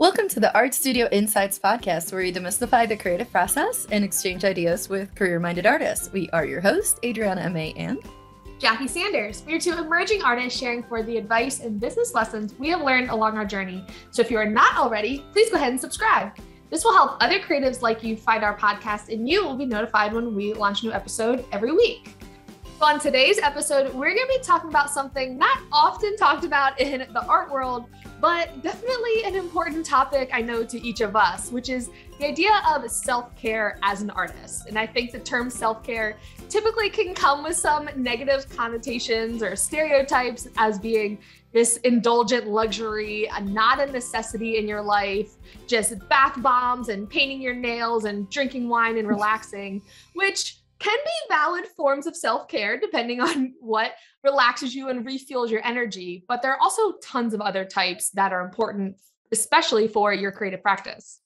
Welcome to the Art Studio Insights podcast, where we demystify the creative process and exchange ideas with career minded artists. We are your hosts, Adriana Ameigh and Jackie Sanders. We are two emerging artists sharing for the advice and business lessons we have learned along our journey. So if you are not already, please go ahead and subscribe. This will help other creatives like you find our podcast, and you will be notified when we launch a new episode every week. On today's episode, we're going to be talking about something not often talked about in the art world, but definitely an important topic I know to each of us, which is the idea of self care as an artist. And I think the term self care typically can come with some negative connotations or stereotypes as being this indulgent luxury, not a necessity in your life, just bath bombs and painting your nails and drinking wine and relaxing, which can be valid forms of self care depending on what relaxes you and refuels your energy. But there are also tons of other types that are important, especially for your creative practice.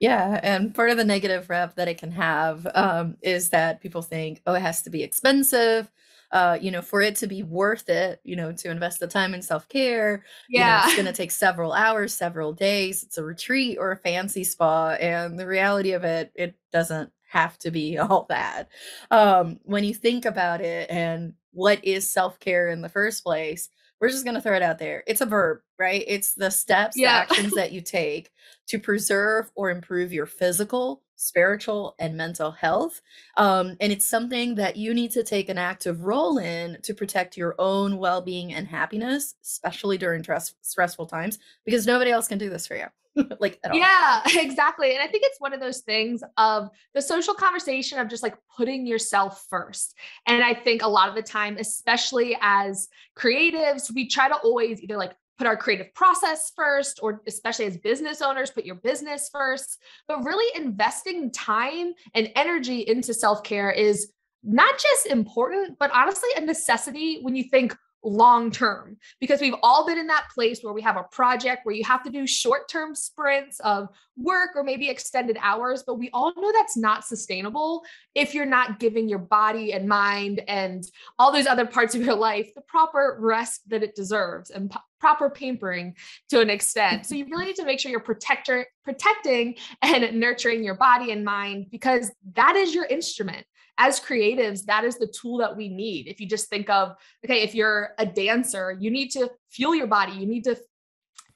Yeah, and part of the negative rep that it can have um, is that people think, oh, it has to be expensive. Uh, you know, for it to be worth it, you know, to invest the time in self care, yeah, you know, it's going to take several hours, several days. It's a retreat or a fancy spa, and the reality of it, it doesn't have to be all that. Um, when you think about it and what is self care in the first place, we're just going to throw it out there. It's a verb, right? It's the steps, yeah. the actions that you take to preserve or improve your physical, spiritual, and mental health. Um, and it's something that you need to take an active role in to protect your own well being and happiness, especially during stress- stressful times, because nobody else can do this for you. like yeah exactly and i think it's one of those things of the social conversation of just like putting yourself first and i think a lot of the time especially as creatives we try to always either like put our creative process first or especially as business owners put your business first but really investing time and energy into self-care is not just important but honestly a necessity when you think long term because we've all been in that place where we have a project where you have to do short term sprints of work or maybe extended hours but we all know that's not sustainable if you're not giving your body and mind and all those other parts of your life the proper rest that it deserves and p- proper pampering to an extent. So you really need to make sure you're protector protecting and nurturing your body and mind because that is your instrument as creatives, that is the tool that we need. If you just think of, okay, if you're a dancer, you need to fuel your body, you need to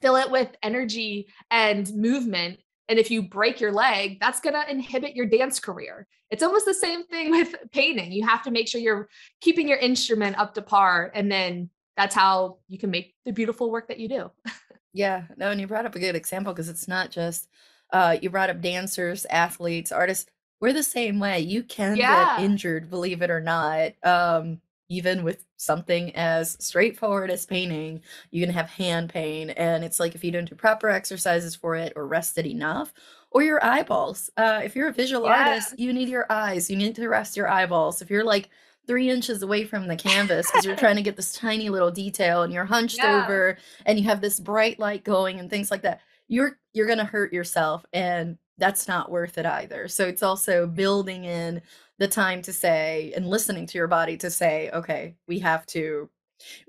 fill it with energy and movement. And if you break your leg, that's going to inhibit your dance career. It's almost the same thing with painting. You have to make sure you're keeping your instrument up to par. And then that's how you can make the beautiful work that you do. yeah. No, and you brought up a good example because it's not just, uh, you brought up dancers, athletes, artists we're the same way. You can Yeah. get injured, believe it or not. Um, even with something as straightforward as painting, you can have hand pain. And it's like if you don't do proper exercises for it or rest it enough, or your eyeballs. Uh, if you're a visual Yeah. artist, you need your eyes. You need to rest your eyeballs. If you're like three inches away from the canvas because you're trying to get this tiny little detail and you're hunched Yeah. over and you have this bright light going and things like that, you're you're gonna hurt yourself. And that's not worth it either. So it's also building in the time to say and listening to your body to say, okay, we have to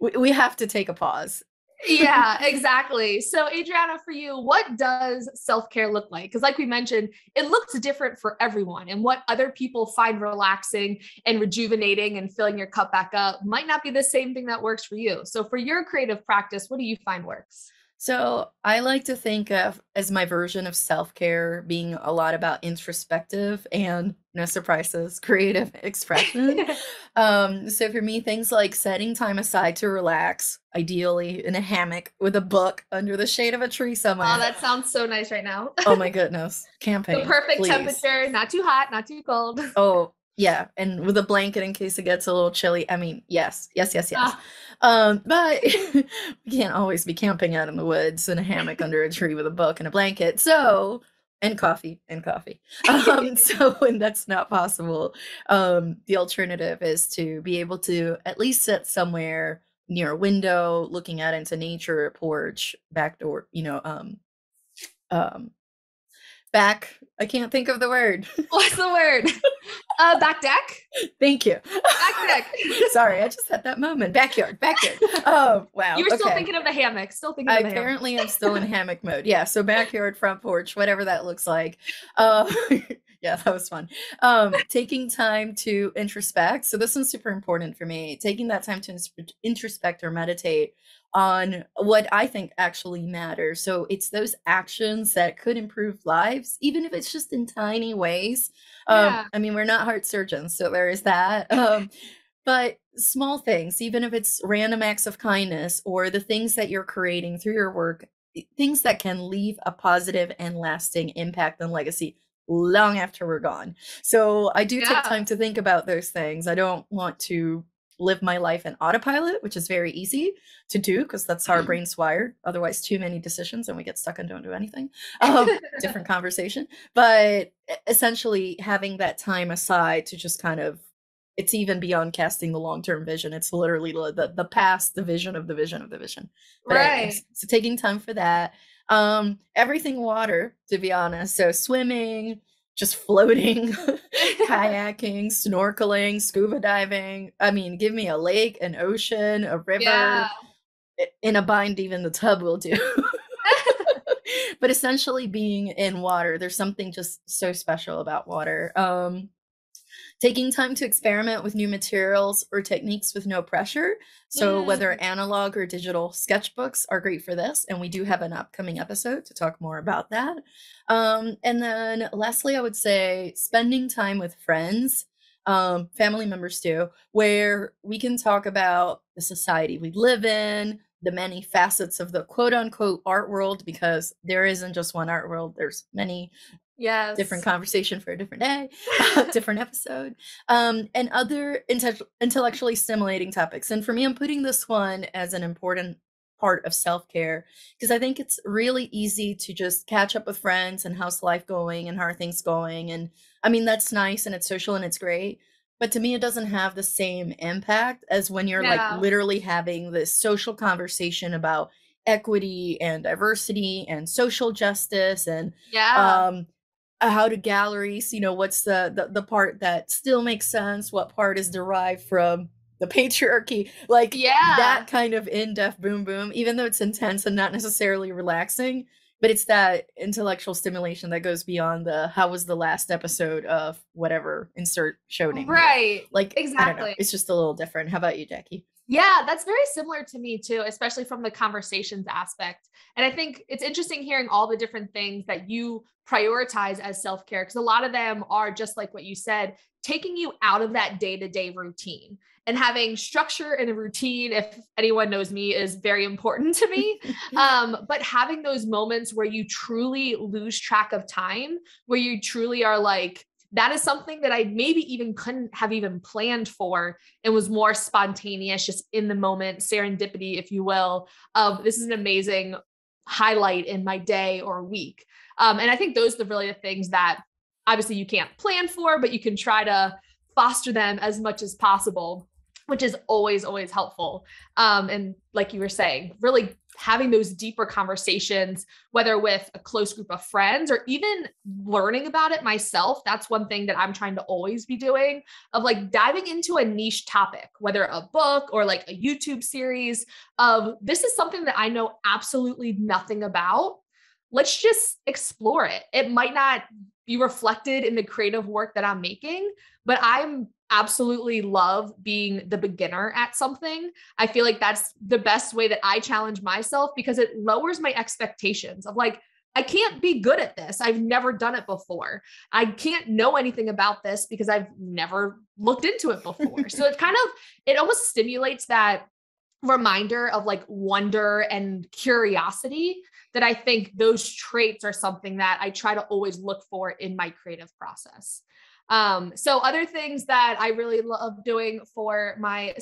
we, we have to take a pause. yeah, exactly. So, Adriana, for you, what does self care look like? Because, like we mentioned, it looks different for everyone. And what other people find relaxing and rejuvenating and filling your cup back up might not be the same thing that works for you. So, for your creative practice, what do you find works? So I like to think of as my version of self-care being a lot about introspective and no surprises, creative expression. um, so for me, things like setting time aside to relax, ideally in a hammock with a book under the shade of a tree somewhere. Oh, that sounds so nice right now. oh my goodness. Camping. the perfect please. temperature, not too hot, not too cold. Oh, yeah, and with a blanket in case it gets a little chilly. I mean, yes, yes, yes, yes. Ah. Um, but we can't always be camping out in the woods in a hammock under a tree with a book and a blanket. So, and coffee and coffee. Um, so when that's not possible, um, the alternative is to be able to at least sit somewhere near a window, looking out into nature, porch, back door, you know, um, um, back I can't think of the word. What's the word? Uh, back deck. Thank you. Back deck. Sorry, I just had that moment. Backyard, backyard. Oh wow. You were still thinking of the hammock. Still thinking. I of the apparently I'm still in hammock mode. Yeah. So backyard, front porch, whatever that looks like. Uh, yeah, that was fun. Um, taking time to introspect. So this one's super important for me. Taking that time to introspect or meditate on what I think actually matters. So it's those actions that could improve lives, even if it's just in tiny ways. Um, yeah. I mean, we're not heart surgeons, so there is that. Um, but small things, even if it's random acts of kindness or the things that you're creating through your work, things that can leave a positive and lasting impact and legacy long after we're gone. So I do yeah. take time to think about those things. I don't want to live my life in autopilot, which is very easy to do because that's how our mm-hmm. brain's wired. Otherwise, too many decisions and we get stuck and don't do anything. Um, different conversation. But essentially, having that time aside to just kind of it's even beyond casting the long-term vision it's literally the the past the vision of the vision of the vision but right anyways, so taking time for that um everything water to be honest so swimming just floating, kayaking, snorkeling, scuba diving. I mean, give me a lake, an ocean, a river. Yeah. In a bind, even the tub will do. but essentially, being in water, there's something just so special about water. Um, taking time to experiment with new materials or techniques with no pressure. So, whether analog or digital sketchbooks are great for this. And we do have an upcoming episode to talk more about that. Um, and then, lastly, I would say spending time with friends, um, family members too, where we can talk about the society we live in, the many facets of the quote unquote art world because there isn't just one art world there's many yes. different conversation for a different day different episode. Um and other inte- intellectually stimulating topics. And for me i'm putting this one as an important part of self-care because i think it's really easy to just catch up with friends and how's life going and how are things going. And i mean that's nice and it's social and it's great but to me it doesn't have the same impact as when you're yeah. like literally having this social conversation about equity and diversity and social justice and yeah. um Uh, how do galleries you know what's the, the the part that still makes sense? What part is derived from the patriarchy? Like yeah. that kind of in-depth boom boom even though it's intense and not necessarily relaxing but it's that intellectual stimulation that goes beyond the how was the last episode of whatever insert show name right. Here. like exactly. It's just a little different. How about you jackie yeah, that's very similar to me too, especially from the conversations aspect. And I think it's interesting hearing all the different things that you prioritize as self care, because a lot of them are just like what you said, taking you out of that day to day routine and having structure and a routine if anyone knows me is very important to me um, but having those moments where you truly lose track of time where you truly are like that is something that I maybe even couldn't have even planned for and was more spontaneous, just in the moment, serendipity, if you will, of this is an amazing highlight in my day or week. Um, and I think those are really the things that obviously you can't plan for, but you can try to foster them as much as possible which is always always helpful. Um, and like you were saying really having those deeper conversations whether with a close group of friends or even learning about it myself that's one thing that i'm trying to always be doing of like diving into a niche topic whether a book or like a youtube series of this is something that i know absolutely nothing about. Let's just explore it. It might not be reflected in the creative work that i'm making but i'm absolutely love being the beginner at something. I feel like that's the best way that I challenge myself because it lowers my expectations of like, I can't be good at this. I've never done it before. I can't know anything about this because I've never looked into it before. so it kind of, it almost stimulates that reminder of like wonder and curiosity that I think those traits are something that I try to always look for in my creative process. Um, so other things that I really love doing for my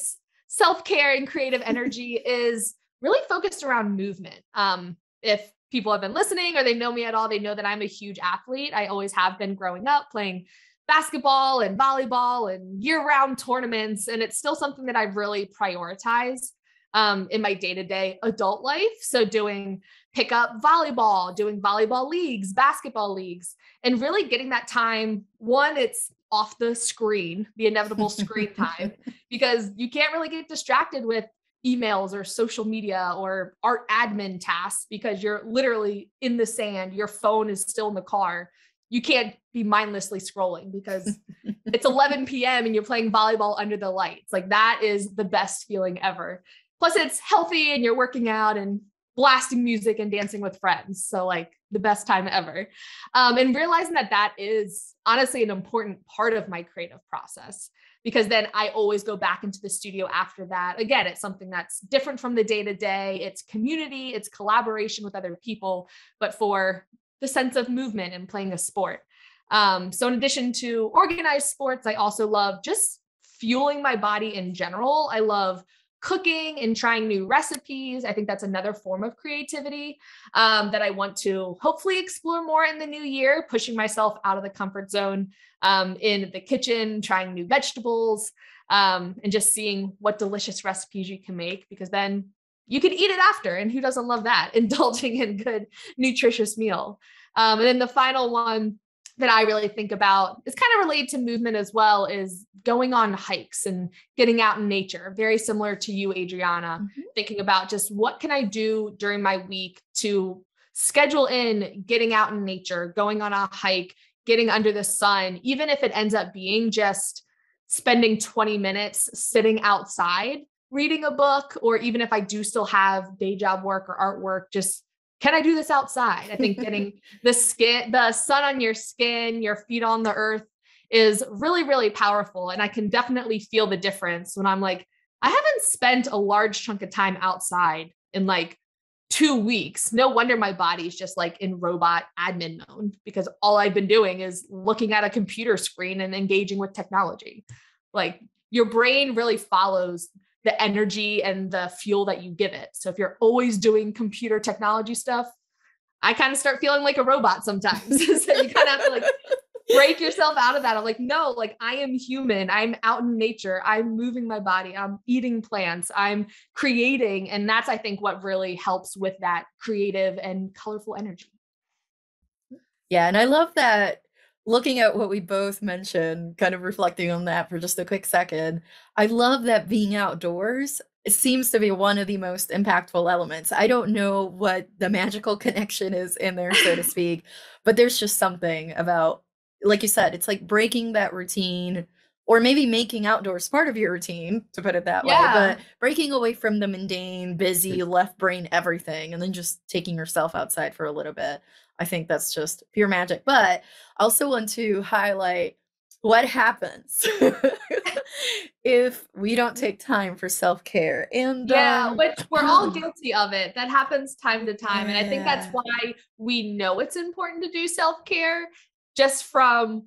self-care and creative energy is really focused around movement. Um, if people have been listening or they know me at all, they know that I'm a huge athlete. I always have been growing up playing basketball and volleyball and year-round tournaments and it's still something that I really prioritize. Um, in my day to day adult life. So, doing pickup volleyball, doing volleyball leagues, basketball leagues, and really getting that time. One, it's off the screen, the inevitable screen time, because you can't really get distracted with emails or social media or art admin tasks because you're literally in the sand. Your phone is still in the car. You can't be mindlessly scrolling because it's 11 p.m. and you're playing volleyball under the lights. Like that is the best feeling ever. Plus, it's healthy and you're working out and blasting music and dancing with friends. So, like, the best time ever. Um, and realizing that that is honestly an important part of my creative process because then I always go back into the studio after that. Again, it's something that's different from the day to day, it's community, it's collaboration with other people, but for the sense of movement and playing a sport. Um, so, in addition to organized sports, I also love just fueling my body in general. I love cooking and trying new recipes. I think that's another form of creativity um, that I want to hopefully explore more in the new year, pushing myself out of the comfort zone um, in the kitchen, trying new vegetables, um, and just seeing what delicious recipes you can make because then you can eat it after. And who doesn't love that? Indulging in good, nutritious meal. Um, and then the final one that I really think about is kind of related to movement as well is going on hikes and getting out in nature. Very similar to you, Adriana, mm-hmm. thinking about just what can I do during my week to schedule in getting out in nature, going on a hike, getting under the sun, even if it ends up being just spending 20 minutes sitting outside reading a book, or even if I do still have day job work or artwork, just can I do this outside? I think getting the skin, the sun on your skin, your feet on the earth is really, really powerful. And I can definitely feel the difference when I'm like, I haven't spent a large chunk of time outside in like two weeks. No wonder my body's just like in robot admin mode because all I've been doing is looking at a computer screen and engaging with technology. Like your brain really follows the energy and the fuel that you give it. So if you're always doing computer technology stuff, I kind of start feeling like a robot sometimes. so you kind of have to like break yourself out of that. I'm like, no, like I am human. I'm out in nature. I'm moving my body. I'm eating plants. I'm creating. And that's, I think, what really helps with that creative and colorful energy. Yeah. And I love that looking at what we both mentioned, kind of reflecting on that for just a quick second, I love that being outdoors it seems to be one of the most impactful elements. I don't know what the magical connection is in there, so to speak, but there's just something about, like you said, it's like breaking that routine or maybe making outdoors part of your routine, to put it that yeah. way, but breaking away from the mundane, busy, left brain everything, and then just taking yourself outside for a little bit. I think that's just pure magic. But I also want to highlight what happens if we don't take time for self-care and yeah um, which we're all guilty of it that happens time to time yeah. and i think that's why we know it's important to do self-care just from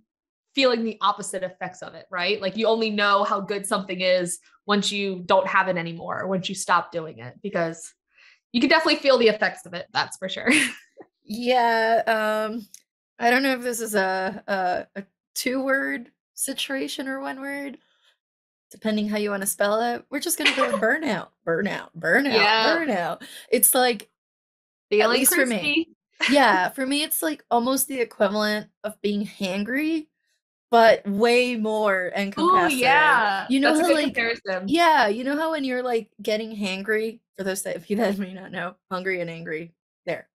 feeling the opposite effects of it right like you only know how good something is once you don't have it anymore or once you stop doing it because you can definitely feel the effects of it that's for sure Yeah, um, I don't know if this is a a, a two word situation or one word, depending how you want to spell it. We're just gonna go with burnout, burnout, burnout, Yeah. burnout. It's like, at least for me, yeah, for me, it's like almost the equivalent of being hangry, but way more and Oh, yeah. You know That's how like, comparison. yeah, you know how when you're like getting hangry, for those that of you that may not know, hungry and angry.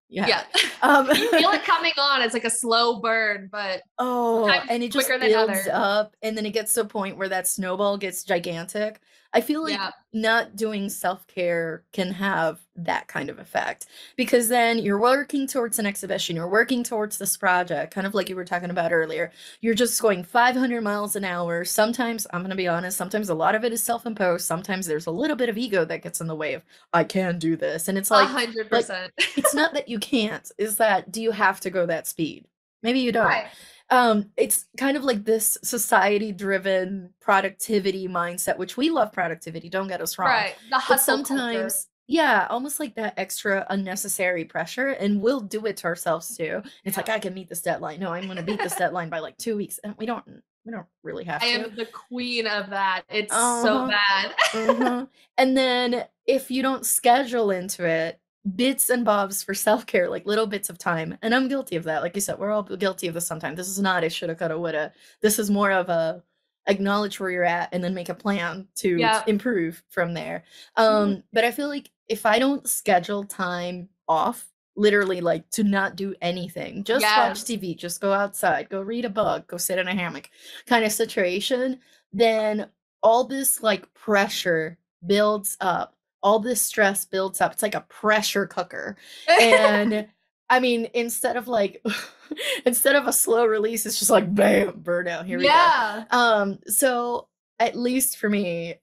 Yeah. Yeah. Um, you feel it coming on. It's like a slow burn, but oh, and it just builds up, and then it gets to a point where that snowball gets gigantic. I feel like yeah. not doing self care can have that kind of effect because then you're working towards an exhibition, you're working towards this project, kind of like you were talking about earlier. You're just going 500 miles an hour. Sometimes, I'm going to be honest, sometimes a lot of it is self imposed. Sometimes there's a little bit of ego that gets in the way of, I can do this. And it's like, 100%. Like, it's not that you can't, is that do you have to go that speed? Maybe you don't. Right um it's kind of like this society driven productivity mindset which we love productivity don't get us wrong right the but sometimes culture. yeah almost like that extra unnecessary pressure and we'll do it to ourselves too it's yeah. like i can meet this deadline no i'm going to beat this deadline by like two weeks and we don't We don't really have I to. am the queen of that. It's Uh so bad. hmm And then if you don't schedule into it, bits and bobs for self care, like little bits of time. And I'm guilty of that. Like you said, we're all guilty of this sometimes. This is not a shoulda, coulda, woulda. This is more of a acknowledge where you're at and then make a plan to Yeah. improve from there. Mhm. Um, but I feel like if I don't schedule time off, literally like to not do anything, just watch TV, just go outside, go read a book, go sit in a hammock kind of situation, then all this like pressure builds up. All this stress builds up. It's like a pressure cooker. And I mean, instead of like instead of a slow release, it's just like bam, burnout. Here we go. Yeah. Um, so at least for me,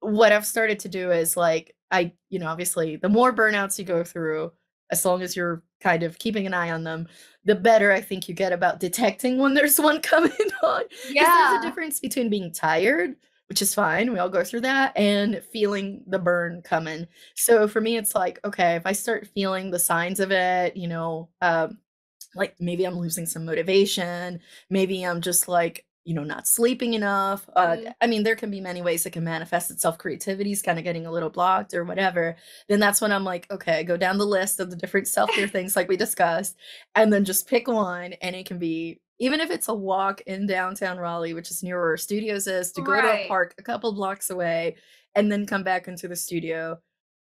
what I've started to do is like I, you know, obviously the more burnouts you go through, as long as you're kind of keeping an eye on them, the better I think you get about detecting when there's one coming on. Yeah. there's a difference between being tired, which is fine, we all go through that, and feeling the burn coming. So for me, it's like, okay, if I start feeling the signs of it, you know, um, like maybe I'm losing some motivation, maybe I'm just like, you know, not sleeping enough. Uh, Mhm. I mean, there can be many ways it can manifest itself. Creativity is kind of getting a little blocked or whatever. Then that's when I'm like, okay, go down the list of the different self care things like we discussed, and then just pick one. And it can be, even if it's a walk in downtown Raleigh, which is near where our studios is, to go to a park a couple blocks away and then come back into the studio.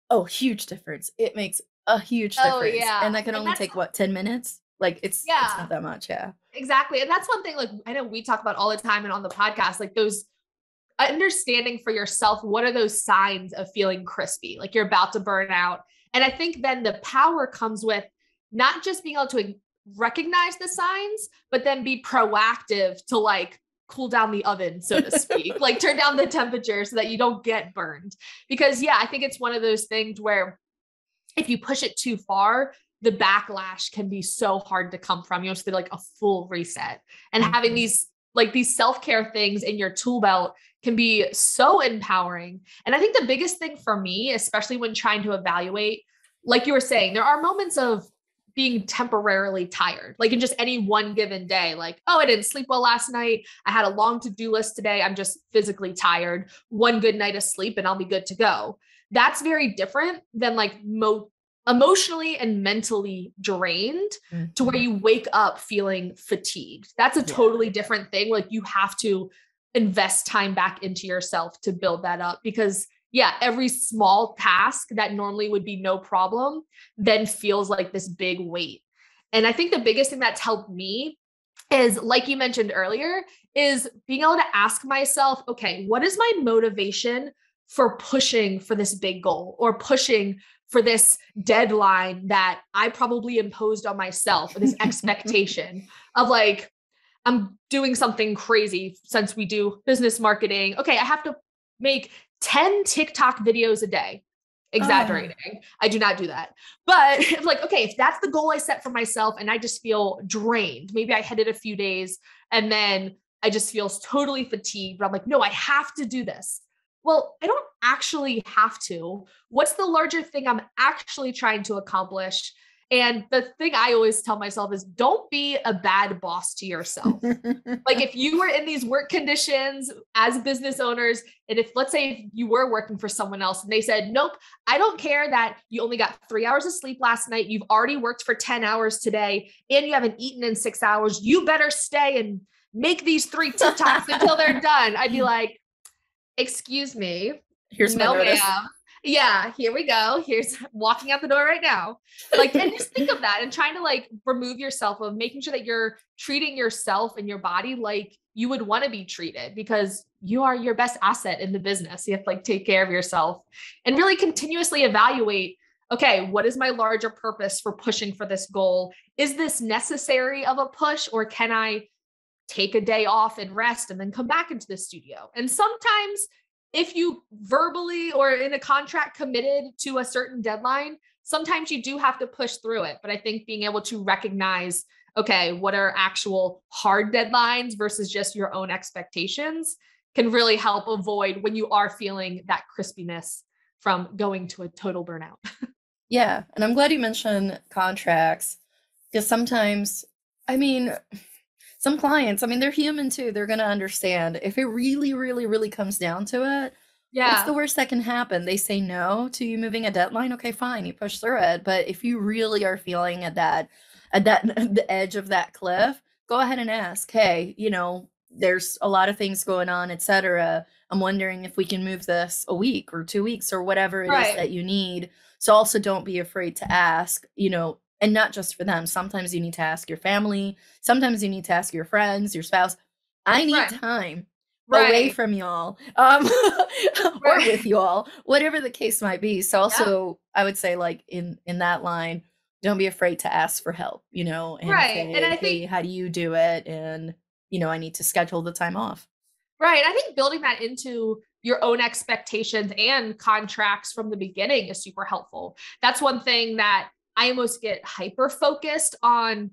Oh, huge difference. It makes a huge Oh, difference. yeah. And that can And only take what, 10 minutes? Like it's yeah. it's not that much, yeah. Exactly. And that's one thing like I know we talk about all the time and on the podcast, like those understanding for yourself what are those signs of feeling crispy, like you're about to burn out. And I think then the power comes with not just being able to recognize the signs, but then be proactive to like cool down the oven, so to speak, like turn down the temperature so that you don't get burned. Because, yeah, I think it's one of those things where if you push it too far, the backlash can be so hard to come from. You just need like a full reset. And having Mhm. these like these self-care things in your tool belt can be so empowering. And I think the biggest thing for me, especially when trying to evaluate, like you were saying, there are moments of being temporarily tired, like in just any one given day, like, oh, I didn't sleep well last night. I had a long to do list today. I'm just physically tired. One good night of sleep and I'll be good to go. That's very different than like mo- emotionally and mentally drained to where Mhm. you wake up feeling fatigued. That's a Yeah. totally different thing. Like you have to invest time back into yourself to build that up because yeah, every small task that normally would be no problem then feels like this big weight. And I think the biggest thing that's helped me is like you mentioned earlier is being able to ask myself, okay, what is my motivation for pushing for this big goal or pushing for this deadline that I probably imposed on myself, or this expectation of like, I'm doing something crazy since we do business marketing. Okay, I have to make 10 TikTok videos a day. Exaggerating. Oh. I do not do that. But like, okay, if that's the goal I set for myself and I just feel drained, maybe I hit it a few days and then I just feel totally fatigued, but I'm like, no, I have to do this. Well, I don't actually have to. What's the larger thing I'm actually trying to accomplish? And the thing I always tell myself is don't be a bad boss to yourself. like if you were in these work conditions as business owners, and if let's say if you were working for someone else and they said, Nope, I don't care that you only got three hours of sleep last night, you've already worked for 10 hours today, and you haven't eaten in six hours, you better stay and make these three TikToks until they're done. I'd be like, excuse me. Here's my no, ma'am. Yeah, here we go. Here's walking out the door right now. Like, and just think of that and trying to like remove yourself of making sure that you're treating yourself and your body like you would want to be treated because you are your best asset in the business. You have to like take care of yourself and really continuously evaluate okay, what is my larger purpose for pushing for this goal? Is this necessary of a push or can I take a day off and rest and then come back into the studio? And sometimes if you verbally or in a contract committed to a certain deadline, sometimes you do have to push through it. But I think being able to recognize, okay, what are actual hard deadlines versus just your own expectations can really help avoid when you are feeling that crispiness from going to a total burnout. Yeah, and I'm glad you mentioned contracts because sometimes, I mean, some clients, I mean, they're human too. They're going to understand. If it really, really, really comes down to it, Yeah. what's the worst that can happen? They say no to you moving a deadline. Okay, fine, you push through it. But if you really are feeling at that, at that, the edge of that cliff, go ahead and ask, hey, you know, there's a lot of things going on, etc. I'm wondering if we can move this a week or two weeks or whatever it is Right. that you need. So also don't be afraid to ask, you know, and not just for them. Sometimes you need to ask your family, sometimes you need to ask your friends, your spouse. I need Right. time away from y'all um or Right. with y'all whatever the case might be so Yeah. also i would say like in in that line don't be afraid to ask for help you know and Right. say And I hey think how do you do it and you know i need to schedule the time off Right. I think building that into your own expectations and contracts from the beginning is super helpful. That's one thing that I almost get hyper focused on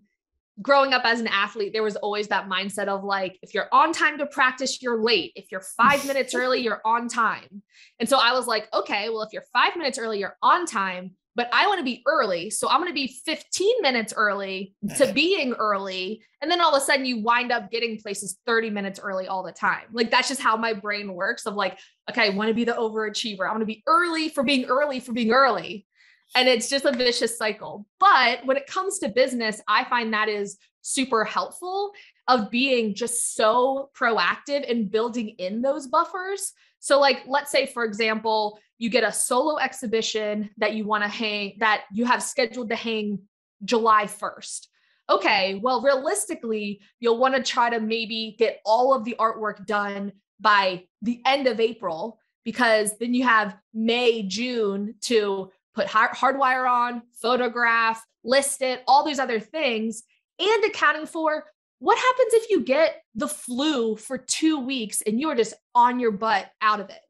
growing up as an athlete. There was always that mindset of like, if you're on time to practice, you're late. If you're five minutes early, you're on time. And so I was like, okay, well, if you're five minutes early, you're on time, but I want to be early. So I'm going to be 15 minutes early to being early. And then all of a sudden you wind up getting places 30 minutes early all the time. Like that's just how my brain works of like, okay, I want to be the overachiever. I want to be early for being early for being early. And it's just a vicious cycle. But when it comes to business, I find that is super helpful of being just so proactive and building in those buffers. So, like, let's say, for example, you get a solo exhibition that you want to hang, that you have scheduled to hang July 1st. Okay, well, realistically, you'll want to try to maybe get all of the artwork done by the end of April because then you have May, June to put hard- hardwire on, photograph, list it, all these other things, and accounting for what happens if you get the flu for two weeks and you're just on your butt out of it.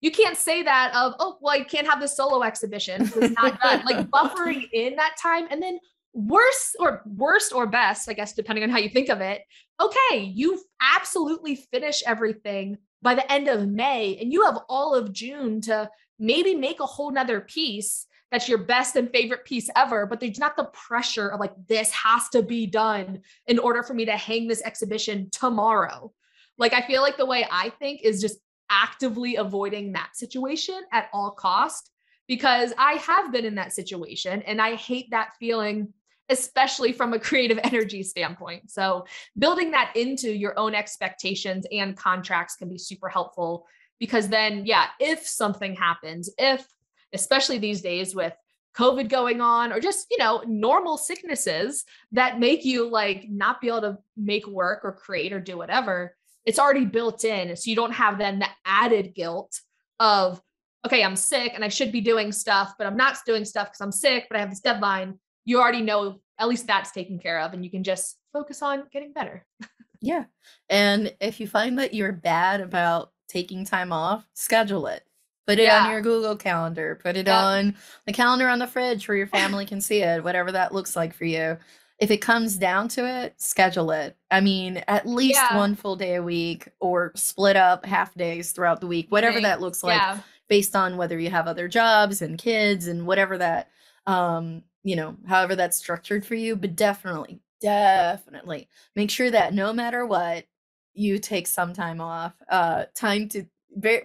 You can't say that of, oh, well, you can't have the solo exhibition. It's not done. like buffering in that time. And then worse or worst or best, I guess, depending on how you think of it. Okay, you absolutely finish everything by the end of May, and you have all of June to maybe make a whole nother piece that's your best and favorite piece ever, but there's not the pressure of like, this has to be done in order for me to hang this exhibition tomorrow. Like, I feel like the way I think is just actively avoiding that situation at all cost because I have been in that situation and I hate that feeling especially from a creative energy standpoint. So, building that into your own expectations and contracts can be super helpful because then, yeah, if something happens, if especially these days with COVID going on, or just, you know, normal sicknesses that make you like not be able to make work or create or do whatever, it's already built in. So you don't have then the added guilt of, okay, I'm sick and I should be doing stuff, but I'm not doing stuff because I'm sick, but I have this deadline you already know at least that's taken care of and you can just focus on getting better. yeah and if you find that you're bad about taking time off schedule it put it on your google calendar put it Yep. on the calendar on the fridge where your family can see it whatever that looks like for you if it comes down to it schedule it i mean at least Yeah. one full day a week or split up half days throughout the week whatever that looks like yeah. based on whether you have other jobs and kids and whatever that um you know however that's structured for you but definitely definitely make sure that no matter what you take some time off uh time to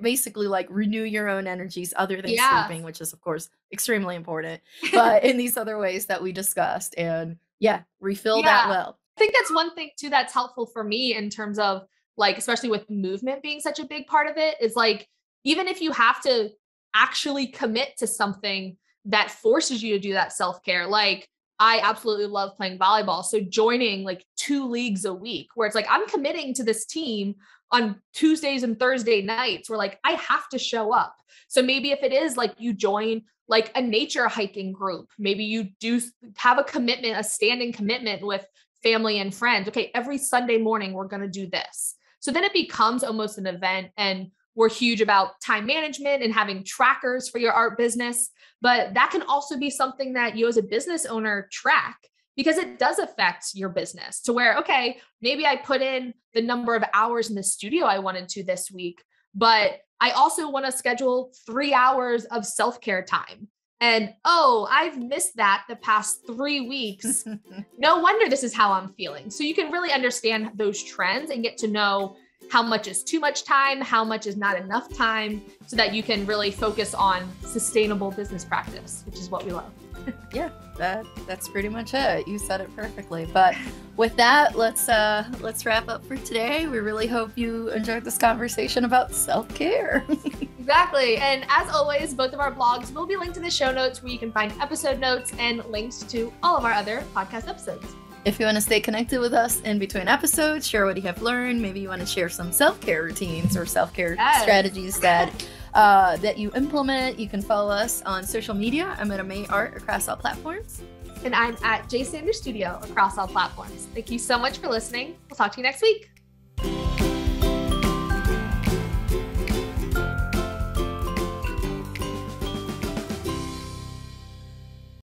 basically like renew your own energies other than Yeah. sleeping which is of course extremely important but in these other ways that we discussed and yeah refill that well I think that's one thing too that's helpful for me in terms of like, especially with movement being such a big part of it, is like, even if you have to actually commit to something that forces you to do that self care, like, I absolutely love playing volleyball. So joining like two leagues a week where it's like, I'm committing to this team on Tuesdays and Thursday nights where like I have to show up. So maybe if it is like you join like a nature hiking group, maybe you do have a commitment, a standing commitment with family and friends. Okay, every Sunday morning we're going to do this. So then it becomes almost an event and we're huge about time management and having trackers for your art business, but that can also be something that you as a business owner track because it does affect your business to where okay, maybe I put in the number of hours in the studio I wanted to this week, but I also want to schedule 3 hours of self-care time. and oh, I've missed that the past three weeks. no wonder this is how I'm feeling. So you can really understand those trends and get to know how much is too much time, how much is not enough time, so that you can really focus on sustainable business practice, which is what we love. yeah, that that's pretty much it. You said it perfectly. But with that, let's uh let's wrap up for today. We really hope you enjoyed this conversation about self-care. exactly. And as always, both of our blogs will be linked in the show notes where you can find episode notes and links to all of our other podcast episodes. If you want to stay connected with us in between episodes, share what you have learned. Maybe you want to share some self care routines or self care yes. strategies that uh, that you implement. You can follow us on social media. I'm at Ameigh Art across all platforms. And I'm at J Sanders Studio across all platforms. Thank you so much for listening. We'll talk to you next week.